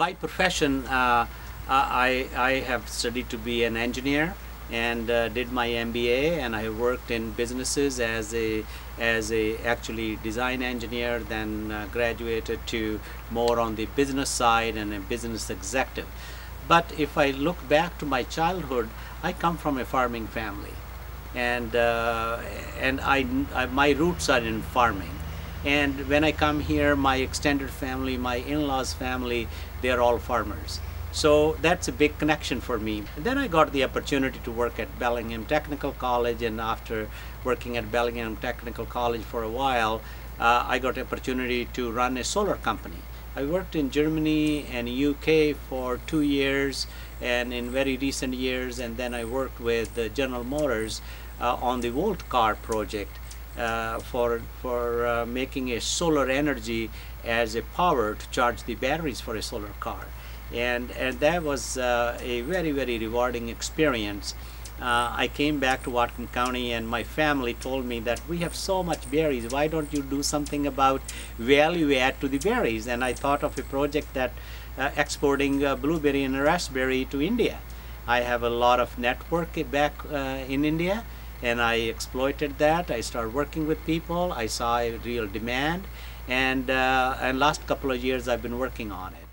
by profession, uh, I, I have studied to be an engineer and uh, did my MBA and I worked in businesses as a as a actually design engineer then uh, graduated to more on the business side and a business executive. But if I look back to my childhood I come from a farming family. And uh, and I, I my roots are in farming and when I come here my extended family my in-laws family they're all farmers so that's a big connection for me. And then I got the opportunity to work at Bellingham Technical College, and after working at Bellingham Technical College for a while, uh, I got the opportunity to run a solar company. I worked in Germany and UK for two years, and in very recent years, and then I worked with General Motors uh, on the Volt car project. Uh, for for uh, making a solar energy as a power to charge the batteries for a solar car and and that was uh, a very very rewarding experience. Uh, I came back to Whatcom County and my family told me that we have so much berries why don't you do something about value add to the berries and I thought of a project that uh, exporting uh, blueberry and raspberry to India. I have a lot of network back in India and I exploited that. I started working with people. I saw a real demand and uh, and last couple of years I've been working on it.